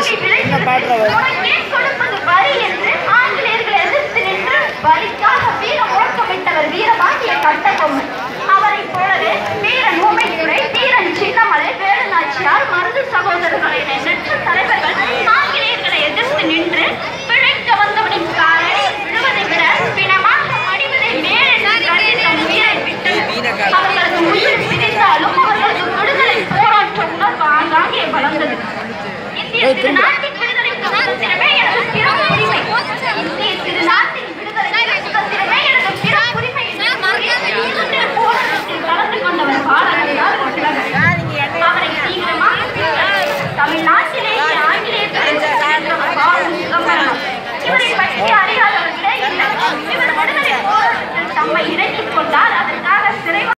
உனக்கே கொடுப்பது வரி என்று ஆங்கிலேயர்களை எதிர்த்து நின்று வரிக்காக வீர முழக்கமிட்டவர் வீரபாண்டிய கட்டபொம்மன். அவரைப் போலவே வீரன் ஊமைத்துறை தீரன் சின்னமலை வேலு நாச்சியார் மருது சகோதரர்களை எண்ணற்ற தலைவர்கள் ஆங்கிலேயர்களை எதிர்த்து நின்று பிழைக்க வந்தவனின் காலை விழுவதை விட பிணமாக மடிவதை மேலென்று கருதி தம் உயிரை விட்டனர். அவர்களது உயிர் பிரிந்தாலும் அவர்களது விடுதலை போராட்ட உணர்வு ஆங்காங்கே வளர்ந்தது. தமிழ்நாட்டிலே அறியாதவர்களே இல்லை இவர் தம்மை இணைத்துக் கொண்டால் அதற்காக சிறை